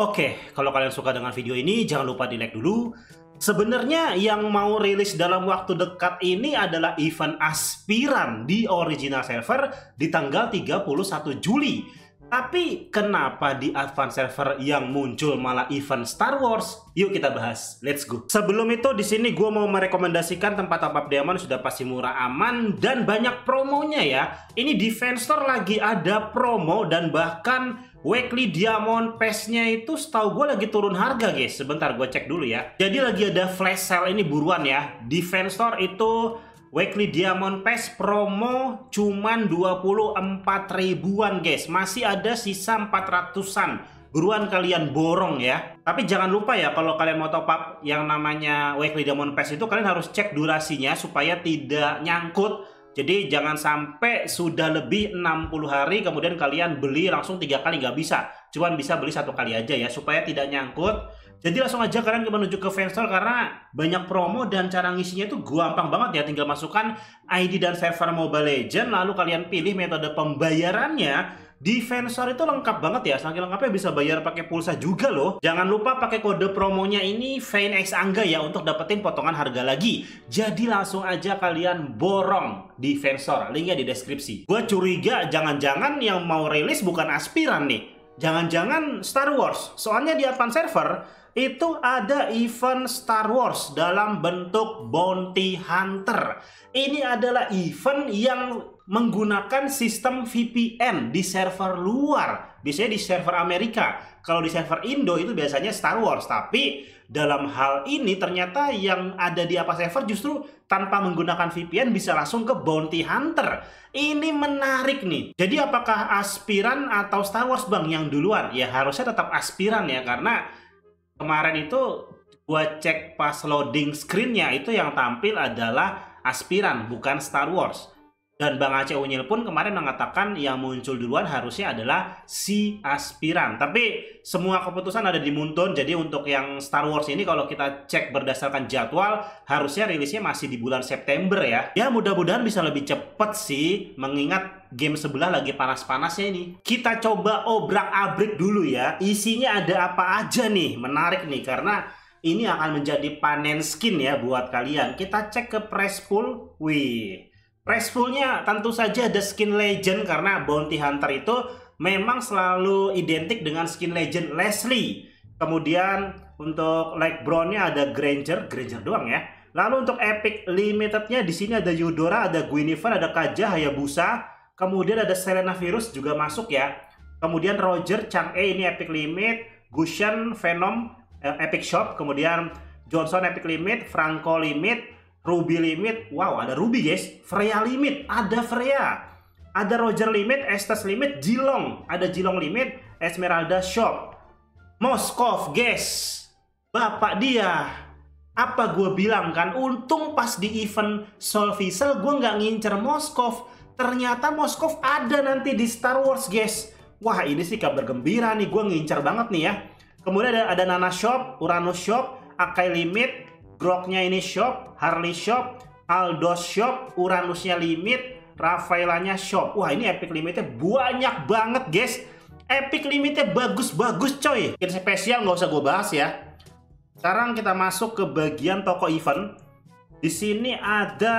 Oke, kalau kalian suka dengan video ini, jangan lupa di like dulu. Sebenarnya yang mau rilis dalam waktu dekat ini adalah event aspiran di original server di tanggal 31 Juli. Tapi kenapa di advance server yang muncul malah event Star Wars? Yuk kita bahas. Let's go. Sebelum itu di sini gue mau merekomendasikan tempat top diamond sudah pasti murah aman dan banyak promonya ya. Ini di Store lagi ada promo dan bahkan Weekly Diamond Pass-nya itu setahu gue lagi turun harga guys. Sebentar gue cek dulu ya. Jadi lagi ada flash sale ini buruan ya. Di Store itu Weekly Diamond Pass promo cuman 24 ribuan guys. Masih ada sisa 400-an. Buruan kalian borong ya. Tapi jangan lupa ya kalau kalian mau top up yang namanya Weekly Diamond Pass itu kalian harus cek durasinya supaya tidak nyangkut. Jadi jangan sampai sudah lebih 60 hari kemudian kalian beli langsung tiga kali nggak bisa. Cuman bisa beli satu kali aja ya supaya tidak nyangkut jadi langsung aja kalian menuju ke fansstore karena banyak promo dan cara ngisinya itu gampang banget ya. Tinggal masukkan ID dan server Mobile Legend lalu kalian pilih metode pembayarannya. Di fansstore itu lengkap banget ya. Saking lengkapnya bisa bayar pakai pulsa juga loh. Jangan lupa pakai kode promonya ini X Angga ya untuk dapetin potongan harga lagi. Jadi langsung aja kalian borong di fansstore. Linknya di deskripsi. Gue curiga jangan-jangan yang mau rilis bukan aspiran nih. Jangan-jangan Star Wars. Soalnya di advance server itu ada event Star Wars dalam bentuk bounty hunter. Ini adalah event yang menggunakan sistem VPN di server luar. Biasanya di server Amerika. Kalau di server Indo itu biasanya Star Wars. Tapi dalam hal ini ternyata yang ada di apa server justru tanpa menggunakan VPN bisa langsung ke bounty hunter. Ini menarik nih. Jadi apakah aspiran atau Star Wars bang yang duluan? Ya harusnya tetap aspiran ya karena kemarin itu gua cek pas loading screennya itu yang tampil adalah aspiran bukan Star Wars. Dan Bang Aceh Unyil pun kemarin mengatakan yang muncul duluan harusnya adalah si aspiran. Tapi semua keputusan ada di Muntun. Jadi untuk yang Star Wars ini kalau kita cek berdasarkan jadwal harusnya rilisnya masih di bulan September ya. Ya mudah-mudahan bisa lebih cepet sih mengingat game sebelah lagi panas-panasnya ini. Kita coba obrak-abrik dulu ya. Isinya ada apa aja nih? Menarik nih karena ini akan menjadi panen skin ya buat kalian. Kita cek ke press pool. Wih, Restfulnya tentu saja ada skin legend karena bounty hunter itu memang selalu identik dengan skin legend Leslie. Kemudian untuk like brownnya ada Granger, Granger doang ya. Lalu untuk epic limitednya di sini ada Eudora, ada Guinevere, ada Kaja, Hayabusa. Kemudian ada Selena Virus juga masuk ya. Kemudian Roger, Chang-E ini epic limit, Gushan, Venom, eh, epic shop. Kemudian Johnson epic limit, Franco limit, Ruby Limit, wow ada Ruby guys, Freya Limit, ada Freya, ada Roger Limit, Estes Limit, Jilong, ada Jilong Limit, Esmeralda Shop, Moskov guys, bapak dia, apa gue bilang kan, untung pas di event Soul Vessel gue nggak ngincer Moskov, ternyata Moskov ada nanti di Star Wars guys, wah ini sih kabar gembira nih, gue ngincer banget nih ya. Kemudian ada, ada Nana Shop, Uranus Shop, Akai Limit, Groknya ini shop, Harley shop, Aldos shop, Uranusnya limit, Rafaelanya shop. Wah ini epic limitnya banyak banget guys. Epic limitnya bagus-bagus coy. Skin spesial nggak usah gue bahas ya. Sekarang kita masuk ke bagian toko event. Di sini ada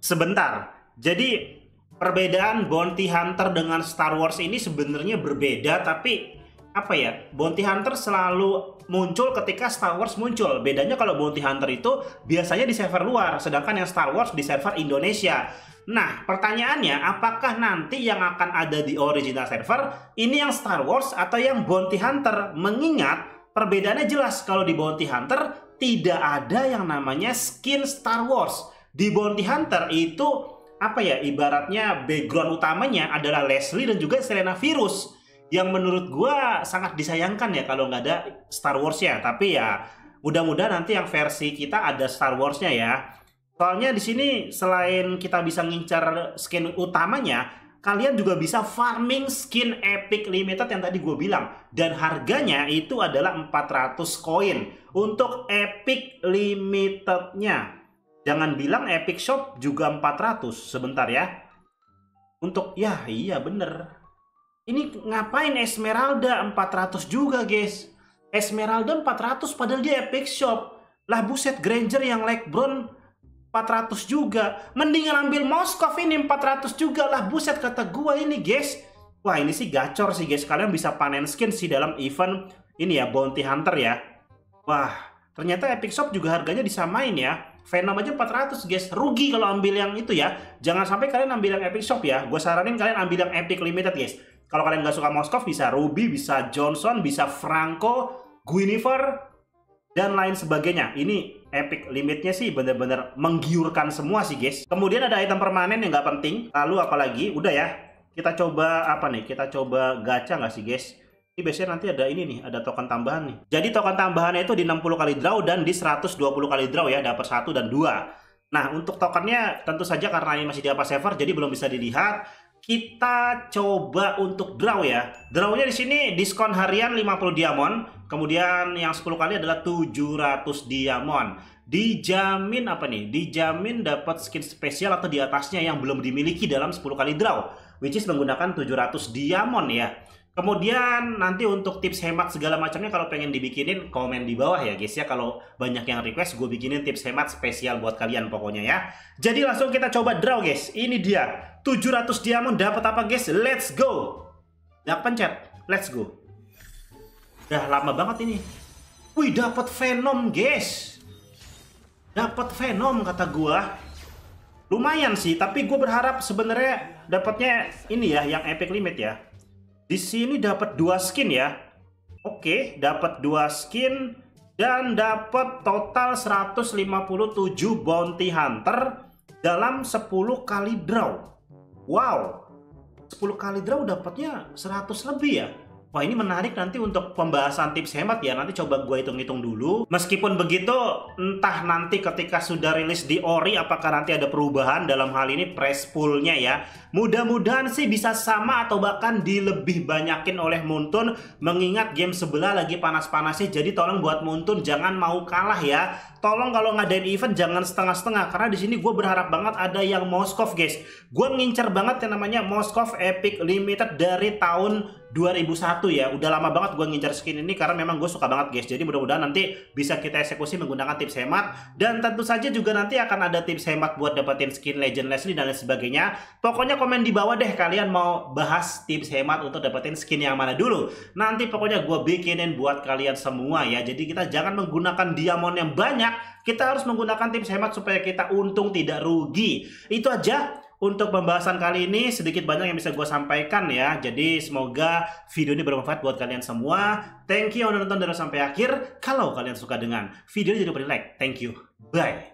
sebentar. Jadi perbedaan Bounty Hunter dengan Star Wars ini sebenarnya berbeda tapi apa ya bounty hunter selalu muncul ketika Star Wars muncul. Bedanya kalau bounty hunter itu biasanya di server luar sedangkan yang Star Wars di server Indonesia. Nah pertanyaannya apakah nanti yang akan ada di original server ini yang Star Wars atau yang bounty hunter? Mengingat perbedaannya jelas kalau di bounty hunter tidak ada yang namanya skin Star Wars. Di bounty hunter itu apa ya ibaratnya background utamanya adalah Leslie dan juga Selena Virus yang menurut gue sangat disayangkan ya kalau nggak ada Star Wars ya. Tapi ya mudah-mudahan nanti yang versi kita ada Star Wars-nya ya. Soalnya di sini selain kita bisa ngincar skin utamanya, kalian juga bisa farming skin epic limited yang tadi gue bilang. Dan harganya itu adalah 400 koin untuk epic limitednya. Jangan bilang epic shop juga 400 sebentar ya. Untuk ya iya bener ini ngapain Esmeralda 400 juga guys Esmeralda 400 padahal dia Epic Shop. Lah buset Granger yang Blackburn 400 juga. Mendingan ambil Moskov ini 400 juga lah buset kata gua ini guys. Wah ini sih gacor sih guys. Kalian bisa panen skin sih dalam event ini ya Bounty Hunter ya. Wah ternyata Epic Shop juga harganya disamain ya. Venom aja 400 guys. Rugi kalau ambil yang itu ya. Jangan sampai kalian ambil yang Epic Shop ya. Gue saranin kalian ambil yang Epic Limited guys. Kalau kalian nggak suka Moskov bisa Ruby, bisa Johnson, bisa Franco, Guinevere, dan lain sebagainya. Ini epic limitnya sih bener-bener menggiurkan semua sih guys. Kemudian ada item permanen yang nggak penting. Lalu apalagi? Udah ya. Kita coba apa nih? Kita coba gacha nggak sih guys? Ini biasanya nanti ada ini nih, ada token tambahan nih. Jadi token tambahannya itu di 60 kali draw dan di 120 kali draw ya, dapat satu dan dua. Nah, untuk tokennya tentu saja karena ini masih di apa server jadi belum bisa dilihat kita coba untuk draw ya. Drawnya di sini diskon harian 50 diamond, kemudian yang 10 kali adalah 700 diamond. Dijamin apa nih? Dijamin dapat skin spesial atau di atasnya yang belum dimiliki dalam 10 kali draw, which is menggunakan 700 diamond ya. Kemudian nanti untuk tips hemat segala macamnya kalau pengen dibikinin komen di bawah ya guys ya kalau banyak yang request gue bikinin tips hemat spesial buat kalian pokoknya ya. Jadi langsung kita coba draw guys. Ini dia 700 diamond dapat apa guys? Let's go. Ya pencet. Let's go. Udah lama banget ini. Wih dapat Venom guys. Dapat Venom kata gua. Lumayan sih, tapi gue berharap sebenarnya dapatnya ini ya yang epic limit ya. Di sini dapat dua skin ya. Oke, dapat dua skin dan dapat total 157 bounty hunter dalam 10 kali draw. Wow. 10 kali draw dapatnya 100 lebih ya. Wah ini menarik nanti untuk pembahasan tips hemat ya. Nanti coba gue hitung-hitung dulu. Meskipun begitu entah nanti ketika sudah rilis di Ori Apakah nanti ada perubahan dalam hal ini press poolnya ya. Mudah-mudahan sih bisa sama atau bahkan dilebih banyakin oleh Muntun Mengingat game sebelah lagi panas-panasnya Jadi tolong buat Muntun jangan mau kalah ya. Tolong kalau ngadain event jangan setengah-setengah Karena di sini gue berharap banget ada yang Moskov guys. Gue ngincer banget yang namanya Moskov Epic Limited dari tahun 2001 ya. Udah lama banget gue ngincar skin ini karena memang gue suka banget guys. Jadi mudah-mudahan nanti bisa kita eksekusi menggunakan tips hemat. Dan tentu saja juga nanti akan ada tips hemat buat dapetin skin legend Leslie dan lain sebagainya. Pokoknya komen di bawah deh kalian mau bahas tips hemat untuk dapetin skin yang mana dulu. Nanti pokoknya gue bikinin buat kalian semua ya. Jadi kita jangan menggunakan diamond yang banyak. Kita harus menggunakan tips hemat supaya kita untung tidak rugi. Itu aja untuk pembahasan kali ini sedikit banyak yang bisa gue sampaikan ya. Jadi semoga video ini bermanfaat buat kalian semua. Thank you udah nonton dari sampai akhir. Kalau kalian suka dengan video ini, jangan lupa di like. Thank you. Bye.